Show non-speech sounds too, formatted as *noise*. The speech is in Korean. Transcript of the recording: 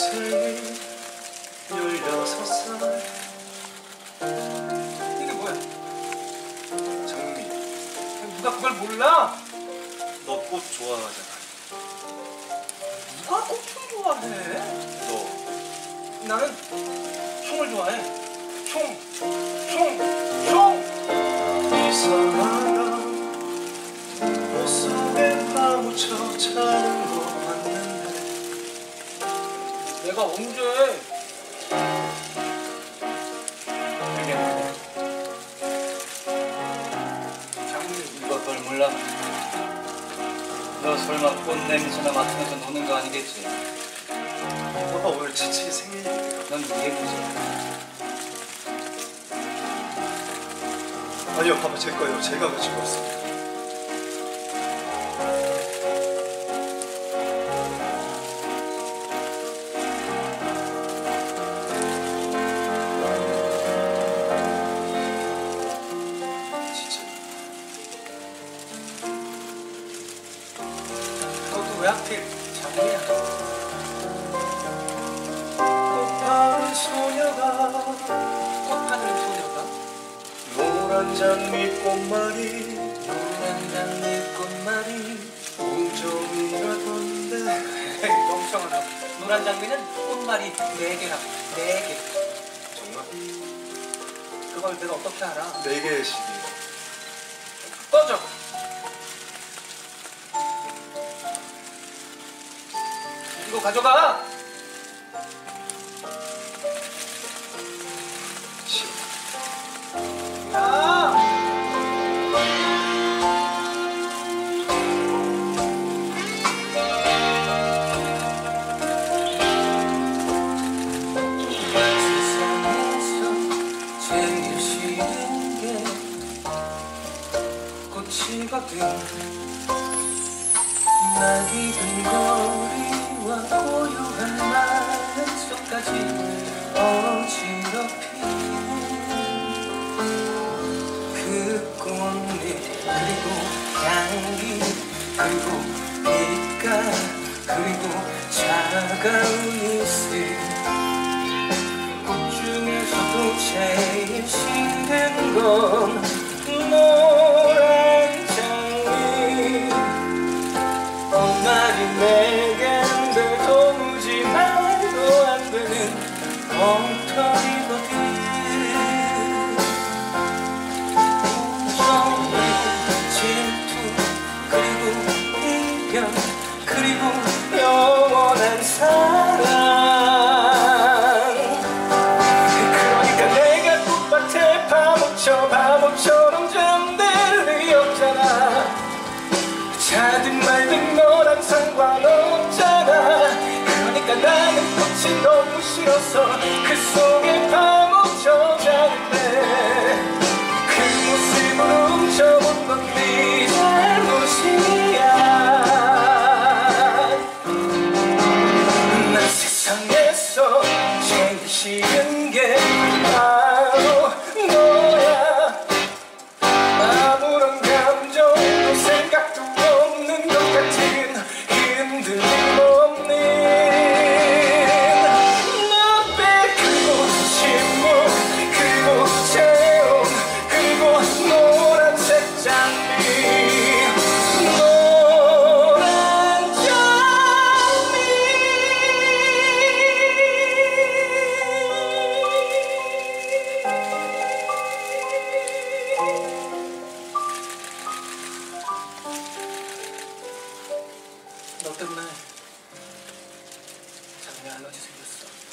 열세 열여섯 살 이게 뭐야? 장미 누가 그걸 몰라? 너 꽃 좋아하잖아 누가 꽃을 좋아해? 너 나는 총을 좋아해 총, 총. 내가 언제? 너 설마 꽃 냄새나 맡으면서 노는 거 아니겠지? 아빠 오늘 지치 생일인데요. 넌 이해되지? 아니요, 봐봐 제 거예요. 제가 가지고 왔어요. 하필 장미야? 꽃파는 소녀가 꽃 파는 소녀가 노란 장미 꽃말이 노란 장미 꽃말이 우정이라던데 *laughs* 멍청하다. 노란 장미는 꽃말이 네 개라. 네 개. 정말 그걸 내가 어떻게 알아? 네 개의 시기 꺼져. 이거 가져가. 싫은 게 어지럽히는 그꽃 중에서도 제일 싫은 건 자든 말든 너랑 상관없잖아. 그러니까 나는 꽃이 너무 싫어서 그 속에 Minha noite de